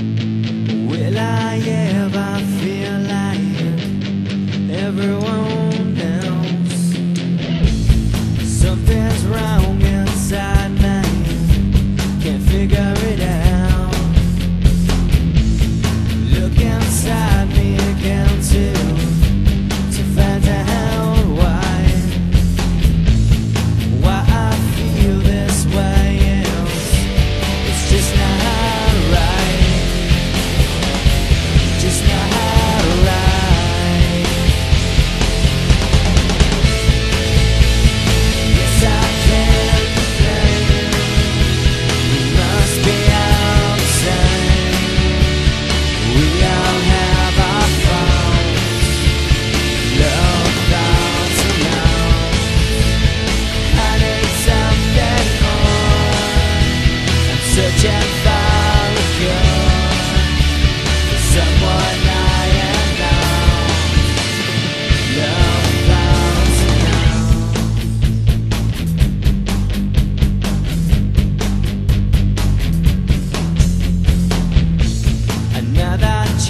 Will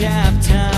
chapter